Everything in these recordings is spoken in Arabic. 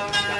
وسلي وسلي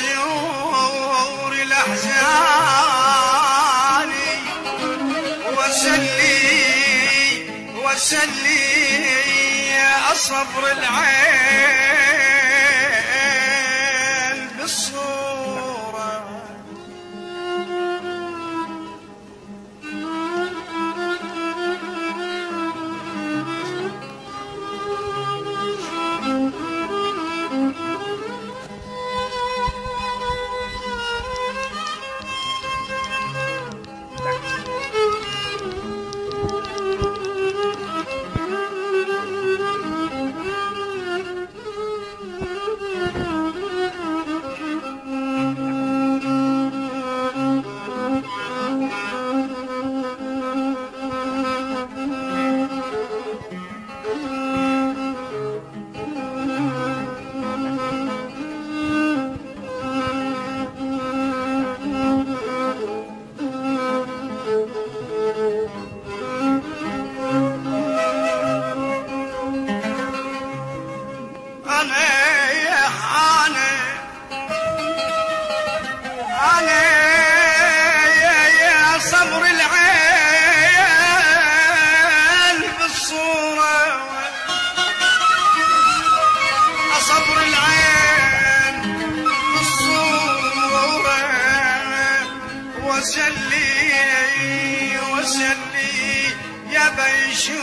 وسلي وسلي أصبر العين. وسلي وسلي يا بيشوفوني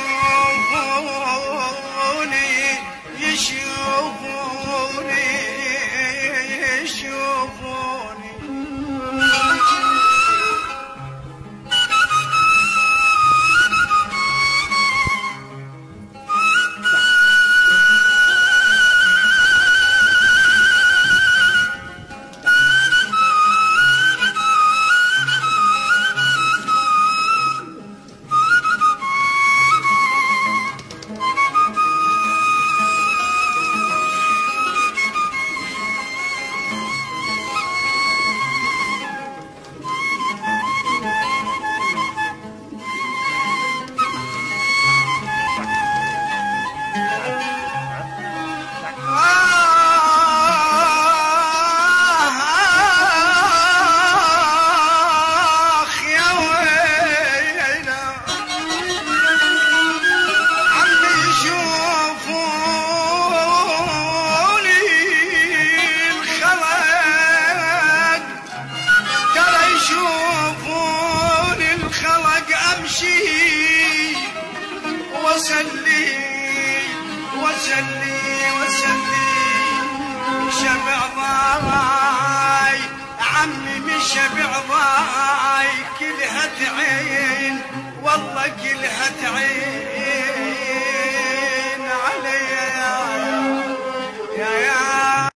عمي من شبع ضاي كلها تعين والله كلها تعين.